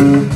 Mm-hmm.